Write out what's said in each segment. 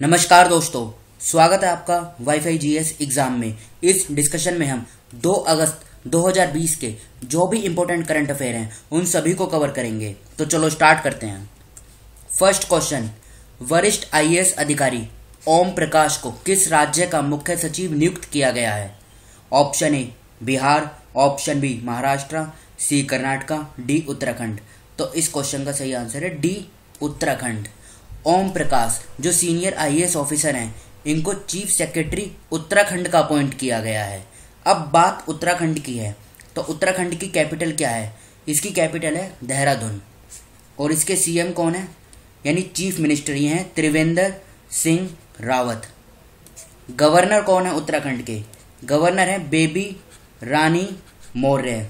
नमस्कार दोस्तों, स्वागत है आपका वाईफाई जीएस एग्ज़ाम में। इस डिस्कशन में हम 2 अगस्त 2020 के जो भी इंपॉर्टेंट करंट अफेयर हैं, उन सभी को कवर करेंगे। तो चलो स्टार्ट करते हैं। फ़र्स्ट क्वेश्चन वरिष्ठ आईएएस अधिकारी ओम प्रकाश को किस राज्य का मुख्य सचिव नियुक्त किया गया है? Option A Bihar. Option B Maharashtra. C Karnataka. D Uttarakhand. तो इस क्वेश्चन का सही आंसर है डी उत्तराखंड। ओम प्रकाश, जो सीनियर आईएएस ऑफिसर हैं, इनको चीफ सेक्रेटरी उत्तराखंड का अपॉइंट किया गया है। अब बात उत्तराखंड की है तो उत्तराखंड की कैपिटल क्या है? इसकी कैपिटल है देहरादून। और इसके सीएम कौन है? यानी चीफ मिनिस्टर ये हैं त्रिवेंद्र सिंह रावत। गवर्नर कौन है उत्तराखंड के? गवर्नर है बेबी रानी मौर्य।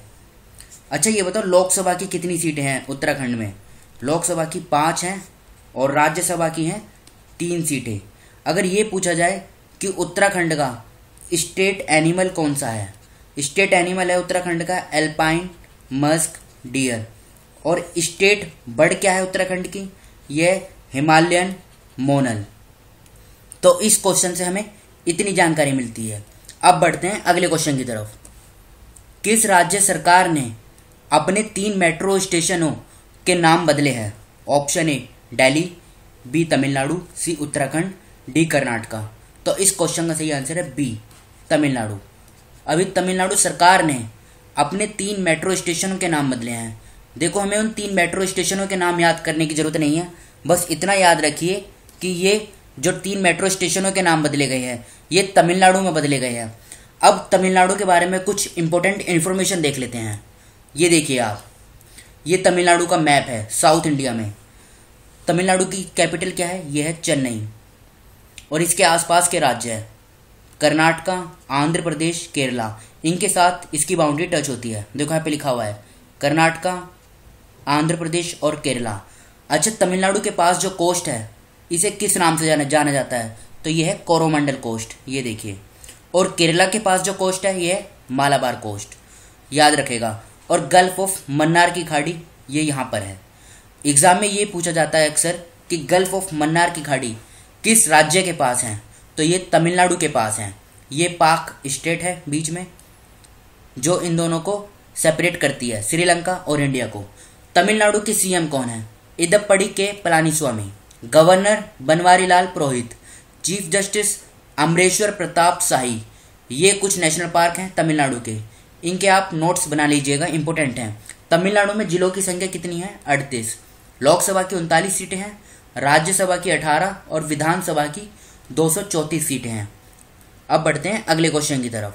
अच्छा ये बताओ, लोकसभा की कितनी सीटें हैं उत्तराखंड में? लोकसभा की पाँच हैं और राज्यसभा की हैं तीन सीटें। अगर ये पूछा जाए कि उत्तराखंड का स्टेट एनिमल कौन सा है? स्टेट एनिमल है उत्तराखंड का, एल्पाइन, मस्क, डियर। और स्टेट बर्ड क्या है उत्तराखंड की? यह हिमालयन मोनल। तो इस क्वेश्चन से हमें इतनी जानकारी मिलती है। अब बढ़ते हैं अगले क्वेश्चन की तरफ़। किस राज्य सरकार ने अपने तीन मेट्रो स्टेशनों के नाम बदले हैं? Option A Delhi B Tamil Nadu C Uttarakhand D Karnataka. तो इस क्वेश्चन का सही आंसर है बी तमिलनाडु। अभी तमिलनाडु सरकार ने अपने तीन मेट्रो स्टेशनों के नाम बदले हैं। देखो, हमें उन तीन मेट्रो स्टेशनों के नाम याद करने की ज़रूरत नहीं है। बस इतना याद रखिए कि ये जो तीन मेट्रो स्टेशनों के नाम बदले गए हैं, ये तमिलनाडु में बदले गए हैं। अब तमिलनाडु के बारे में कुछ इंपॉर्टेंट इन्फॉर्मेशन देख लेते हैं। ये देखिए आप, ये तमिलनाडु का मैप है साउथ इंडिया में। तमिलनाडु की कैपिटल क्या है? यह है चेन्नई। और इसके आसपास के राज्य है। कर्नाटका, आंध्र प्रदेश, केरला। इनके साथ इसकी बाउंड्री टच होती है। देखो यहाँ पे लिखा हुआ है। कर्नाटका, आंध्र प्रदेश और केरला। अच्छा तमिलनाडु के पास जो कोस्ट है, इसे किस नाम से जाना जाना जाता है? तो यह है कोरोमंडल कोस्ट ये देखिए। और केरला के पास जो कोस्ट है, यह मालाबार कोस्ट याद रखेगा। और गल्फ ऑफ़ मन्नार की खाड़ी, ये यहाँ पर है। एग्ज़ाम में ये पूछा जाता है अक्सर कि गल्फ ऑफ़ मन्नार की खाड़ी किस राज्य के पास है? तो ये तमिलनाडु के पास है। ये पाक स्टेट है बीच में, जो इन दोनों को सेपरेट करती है, श्रीलंका और इंडिया को। तमिलनाडु के सीएम कौन है? Edappadi K Palani Swami governor Banwari Lal Purohit, chief justice Amreshwar Pratap Shahi. ये कुछ नेशनल पार्क हैं तमिलनाडु के। इनके आप नोट्स बना लीजिएगा इंपोर्टेंट हैं। तमिलनाडु में जिलों की संख्या कितनी है? अड़तीस। लोकसभा की उनतालीस सीटें हैं, राज्यसभा की अठारह और विधानसभा की दो सीटें हैं। अब बढ़ते हैं अगले क्वेश्चन की तरफ़।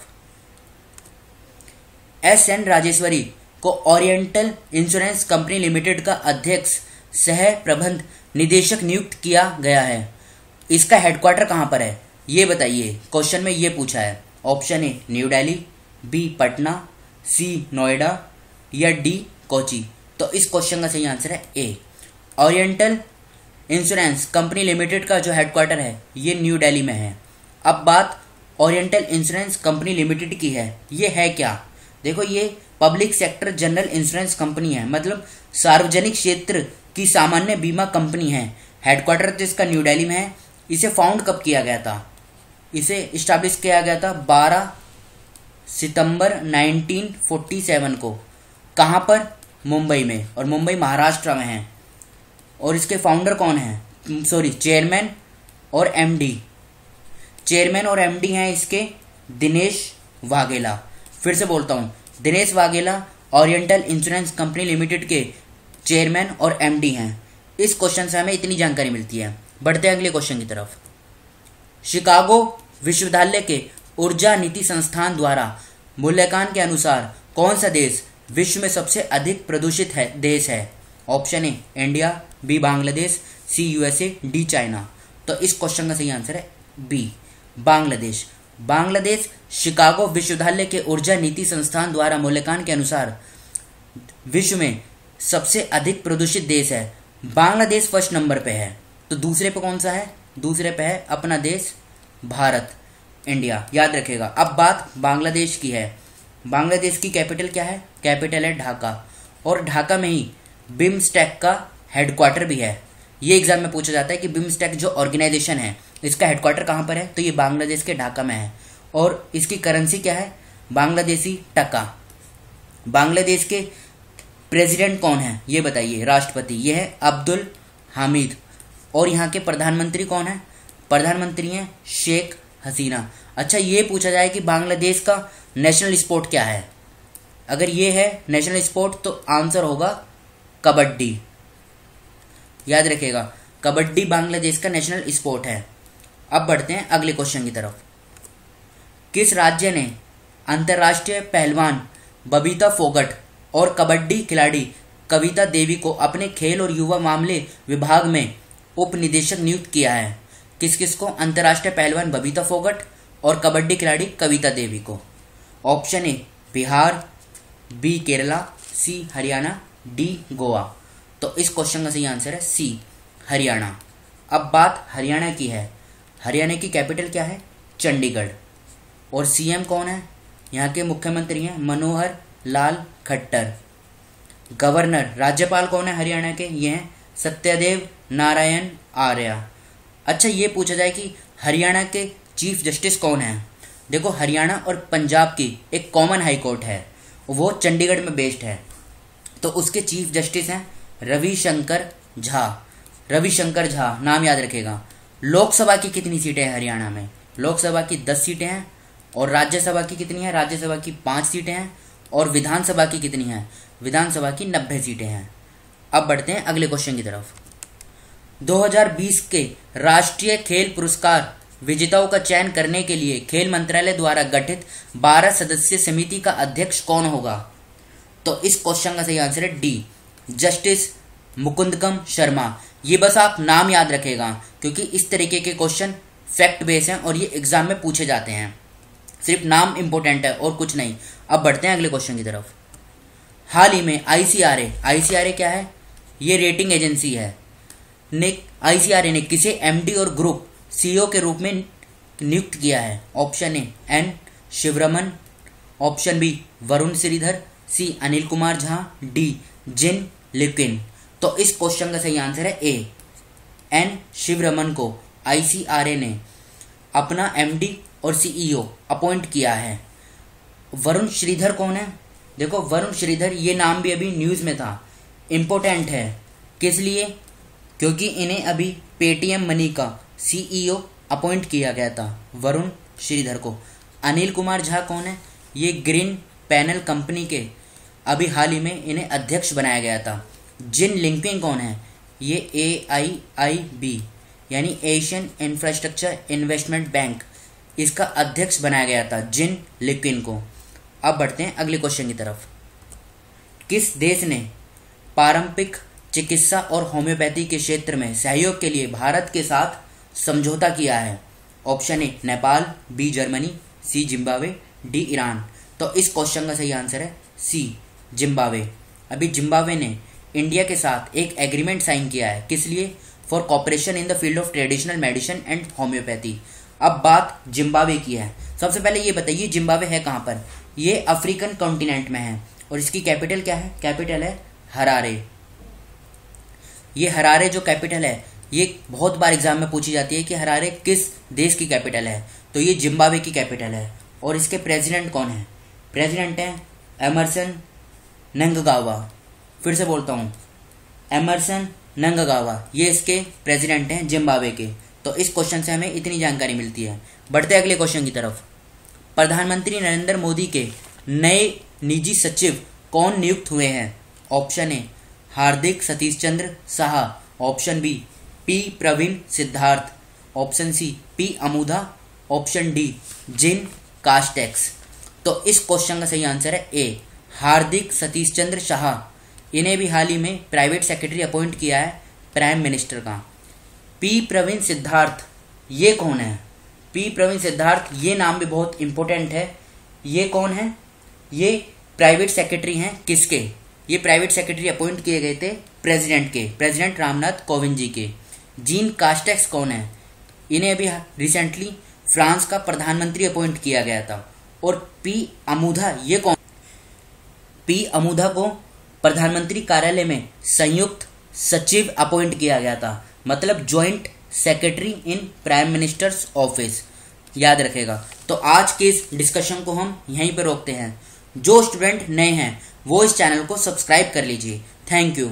एस एन राजेश्वरी को ओरिएंटल इंश्योरेंस कंपनी लिमिटेड का अध्यक्ष, सह प्रबंध निदेशक नियुक्त किया गया है। इसका हेडक्वार्टर कहाँ पर है? ये बताइए। क्वेश्चन में ये पूछा है। Option A new Delhi B Patna C Noida या डी कोची तो इस क्वेश्चन का सही आंसर है A oriental insurance company limited का जो हेडक्वार्टर है, ये न्यू दिल्ली में है। अब बात ओरिएंटल इंश्योरेंस कंपनी लिमिटेड की है, ये है क्या? देखो, ये public sector general insurance company है मतलब सार्वजनिक क्षेत्र की सामान्य बीमा कंपनी है। हेडक्वार्टर तो इसका न्यू दिल्ली में है। इसे फाउंड कब किया गया था? इसे इस्टाब्लिश किया गया था 12 सितंबर 1947 को। कहाँ पर? मुंबई में। और मुंबई महाराष्ट्र में है। और इसके फाउंडर कौन है? सॉरी चेयरमैन और एमडी चेयरमैन और एमडी हैं इसके दिनेश वाघेला फिर से बोलता हूँ, Dinesh Vaghela oriental insurance company limited के चेयरमैन और एमडी हैं। इस क्वेश्चन से हमें इतनी जानकारी मिलती है। बढ़ते हैं अगले क्वेश्चन की तरफ़। शिकागो विश्वविद्यालय के ऊर्जा नीति संस्थान द्वारा मूल्यांकन के अनुसार कौन सा देश विश्व में सबसे अधिक प्रदूषित है, देश है? Option A, India, B, Bangladesh, C, USA, D, China. तो इस क्वेश्चन का सही आंसर है बी, बांग्लादेश। बांग्लादेश शिकागो विश्वविद्यालय के ऊर्जा नीति संस्थान द्वारा मूल्यांकन के अनुसार विश्व में सबसे अधिक प्रदूषित देश है। बांग्लादेश फ़र्स्ट नंबर पे है। तो दूसरे पे कौन सा है? दूसरे पे है अपना देश, भारत, इंडिया। याद रखेगा अब बात बांग्लादेश की है। बांग्लादेश की कैपिटल क्या है? कैपिटल है ढाका। और ढाका में ही बिम्स्टेक का हेडक्वार्टर भी है। ये एग्ज़ाम में पूछा जाता है कि बिम्स्टेक जो ऑर्गेनाइजेशन है, इसका हेडक्वार्टर कहाँ पर है? तो ये बांग्लादेश के ढाका में है। और इसकी करेंसी क्या है? बांग्लादेशी टका। बांग्लादेश के प्रेसिडेंट कौन है? ये बताइए, राष्ट्रपति। ये है अब्दुल हामिद। और यहाँ के प्रधानमंत्री कौन है? प्रधानमंत्री हैं शेख हसीना। अच्छा ये पूछा जाए कि बांग्लादेश का नेशनल स्पोर्ट क्या है? अगर ये है नेशनल स्पोर्ट तो आंसर होगा कबड्डी। याद रखिएगा, कबड्डी बांग्लादेश का नेशनल स्पोर्ट है। अब बढ़ते हैं अगले क्वेश्चन की तरफ़। किस राज्य ने अंतर्राष्ट्रीय पहलवान बबीता फोगट और कबड्डी खिलाड़ी कविता देवी को अपने खेल और युवा मामले विभाग में उप निदेशक नियुक्त किया है? किस किस को अंतर्राष्ट्रीय पहलवान बबीता फोगट और कबड्डी खिलाड़ी कविता देवी को? Option A, Bihar, B, Kerala, C, Haryana D Goa. तो इस क्वेश्चन का सही आंसर है सी हरियाणा। अब बात हरियाणा की है। हरियाणा की कैपिटल क्या है? चंडीगढ़। और सीएम कौन है? यहाँ के मुख्यमंत्री हैं मनोहर लाल खट्टर। गवर्नर, राज्यपाल कौन है हरियाणा के? ये हैं सत्यदेव नारायण आर्य। अच्छा ये पूछा जाए कि हरियाणा के चीफ जस्टिस कौन है? देखो, हरियाणा और पंजाब की एक कॉमन हाई कोर्ट है। वो चंडीगढ़ में बेस्ड है। तो उसके चीफ जस्टिस हैं रविशंकर झा। रविशंकर झा, नाम याद रखेगा लोकसभा की कितनी सीटें हैं हरियाणा में? लोकसभा की दस सीटें हैं और राज्यसभा की कितनी है? राज्यसभा की पाँच सीटें हैं और विधानसभा की कितनी है? विधानसभा की नब्बे सीटें हैं। अब बढ़ते हैं अगले क्वेश्चन की तरफ़। 2020 के राष्ट्रीय खेल पुरस्कार विजेताओं का चयन करने के लिए खेल मंत्रालय द्वारा गठित 12 सदस्यीय समिति का अध्यक्ष कौन होगा? तो इस क्वेश्चन का सही आंसर है डी जस्टिस मुकुंदकम शर्मा। ये बस आप नाम याद रखेगा, क्योंकि इस तरीके के क्वेश्चन फैक्ट बेस हैं और ये एग्ज़ाम में पूछे जाते हैं। सिर्फ़ नाम इंपॉर्टेंट है और कुछ नहीं। अब बढ़ते हैं अगले क्वेश्चन की तरफ़। हाल ही में आईसीआरए आईसीआरए क्या है? ये रेटिंग एजेंसी है। ने आईसीआरए ने किसे एमडी और ग्रुप सीईओ के रूप में नियुक्त किया है? Option A N Sivaraman. Option B Varun Shridhar C, Anil Kumar Jha, D, Jin Liqun. तो इस क्वेश्चन का सही आंसर है ए एन शिवरमन को आईसीआरए ने अपना एमडी और सीईओ अपॉइंट किया है। वरुण श्रीधर कौन है? देखो, वरुण श्रीधर, ये नाम भी अभी न्यूज़ में था। इम्पोर्टेंट है। किस लिए? क्योंकि इन्हें अभी पेटीएम मनी का सीईओ अपॉइंट किया गया था, वरुण श्रीधर को। अनिल कुमार झा कौन है? ये ग्रीन पैनल कंपनी के अभी हाल ही में इन्हें अध्यक्ष बनाया गया था। जिन लिंकिंग कौन है? ये ए आई आई बी यानी एशियन इंफ्रास्ट्रक्चर इन्वेस्टमेंट बैंक, इसका अध्यक्ष बनाया गया था जिन लिपिन को। अब बढ़ते हैं अगले क्वेश्चन की तरफ़। किस देश ने पारंपरिक चिकित्सा और होम्योपैथी के क्षेत्र में सहयोग के लिए भारत के साथ समझौता किया है? Option A, Nepal, B, Germany, C Zimbabwe D, Iran. तो इस क्वेश्चन का सही आंसर है सी। जिम्बावे अभी जिम्बावे ने इंडिया के साथ एक एग्रीमेंट साइन किया है। किस लिए? For cooperation in the field of traditional medicine and homeopathy अब बात जिम्बावे की है। सबसे पहले ये बताइए जिम्बावे है कहाँ पर? ये अफ्रीकन कॉन्टिनेंट में है। और इसकी कैपिटल क्या है? कैपिटल है हरारे। ये हरारे जो कैपिटल है, ये बहुत बार एग्ज़ाम में पूछी जाती है कि हरारे किस देश की कैपिटल है। तो ये जिम्बावे की कैपिटल है। और इसके प्रेसिडेंट कौन है? प्रेसिडेंट हैं एमरसन नंगगावा। फिर से बोलता हूँ। एमरसन नंगगावा, ये इसके प्रेसिडेंट हैं जिम्बाब्वे के। तो इस क्वेश्चन से हमें इतनी जानकारी मिलती है। बढ़ते अगले क्वेश्चन की तरफ़। प्रधानमंत्री नरेंद्र मोदी के नए निजी सचिव कौन नियुक्त हुए हैं? Option A Hardik Satish Chandra Saha. Option B P Praveen Siddharth. Option C P Amudha option D Jean Castex. तो इस क्वेश्चन का सही आंसर है ए हार्दिक सतीश चंद्र शाह। इन्हें भी हाल ही में प्राइवेट सेक्रेटरी अपॉइंट किया है प्राइम मिनिस्टर का। पी प्रवीण सिद्धार्थ, ये कौन है? पी प्रवीण सिद्धार्थ, ये नाम भी बहुत इंपॉर्टेंट है। ये कौन है? ये प्राइवेट सेक्रेटरी हैं किसके? ये प्राइवेट सेक्रेटरी अपॉइंट किए गए थे प्रेसिडेंट के, प्रेसिडेंट रामनाथ कोविंद जी के। जीन कास्टेक्स कौन है? इन्हें अभी रिसेंटली फ्रांस का प्रधानमंत्री अपॉइंट किया गया था। और पी अमुधा ये कौन पी अमूधा को प्रधानमंत्री कार्यालय में संयुक्त सचिव अपॉइंट किया गया था। मतलब joint secretary in prime minister's office याद रखेगा। तो आज के इस डिस्कशन को हम यहीं पर रोकते हैं। जो स्टूडेंट नए हैं, वो इस चैनल को सब्सक्राइब कर लीजिए। Thank you